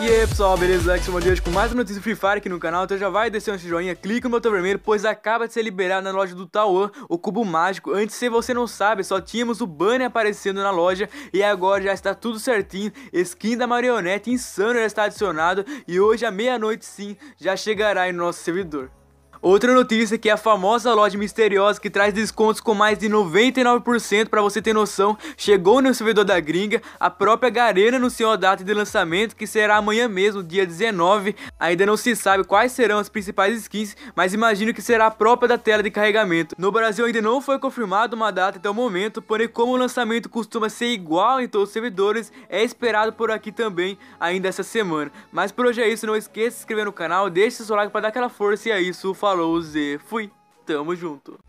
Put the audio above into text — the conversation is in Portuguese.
E aí pessoal, beleza? Aqui é hoje com mais uma notícia Free Fire aqui no canal. Então já vai descer esse joinha, clica no botão vermelho Pois acaba de ser liberado na loja do Tauan O cubo mágico, antes se você não sabe Só tínhamos o banner aparecendo na loja. E agora já está tudo certinho. Skin da marionete insano já está adicionado. E hoje à meia-noite sim, já chegará em nosso servidor Outra notícia que é a famosa loja misteriosa que traz descontos com mais de 99% para você ter noção, chegou no servidor da gringa, a própria Garena anunciou a data de lançamento que será amanhã mesmo, dia 19, ainda não se sabe quais serão as principais skins, mas imagino que será a própria da tela de carregamento. No Brasil ainda não foi confirmada uma data até o momento, porém como o lançamento costuma ser igual em todos os servidores, é esperado por aqui também ainda essa semana. Mas por hoje é isso, não esqueça de se inscrever no canal, deixe seu like para dar aquela força e é isso, falou! Falou, Z. Fui. Tamo junto.